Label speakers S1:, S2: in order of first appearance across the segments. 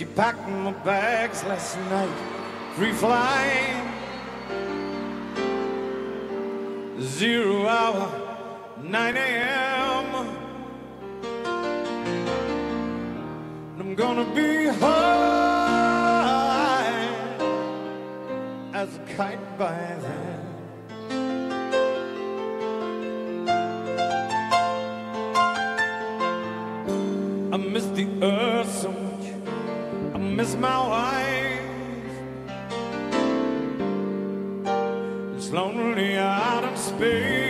S1: She packed my bags last night, free flying. Zero hour, 9 a.m. I'm gonna be high as a kite by then. I miss the miss my wife. It's lonely out in space.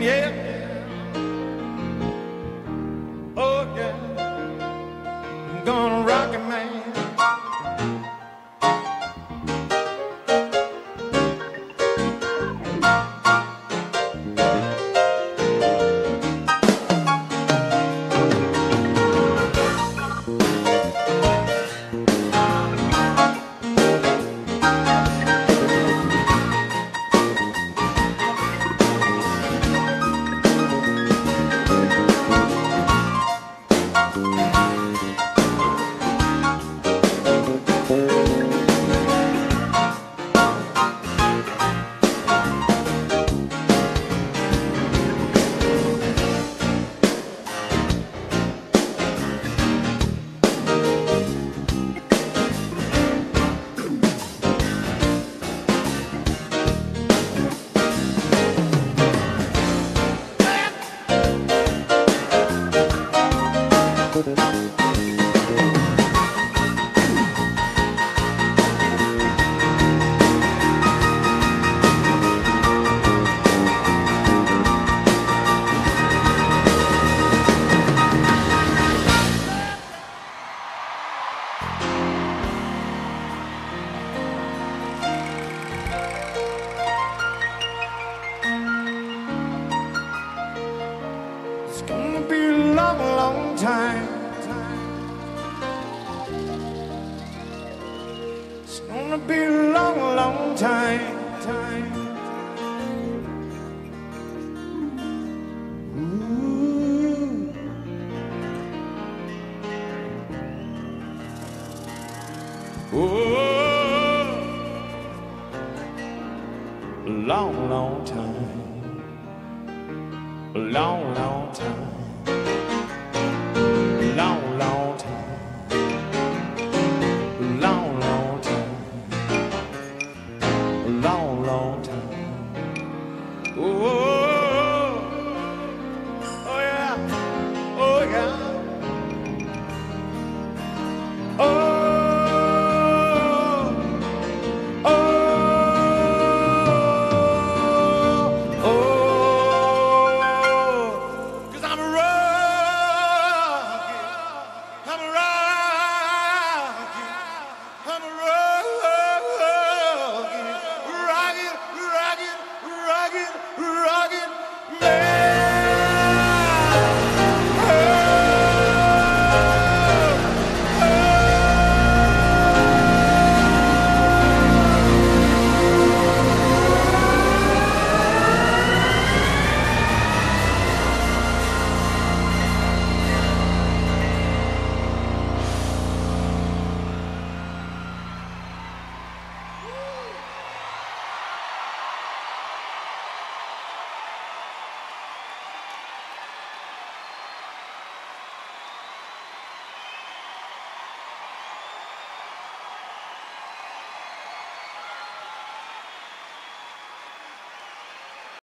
S1: yet.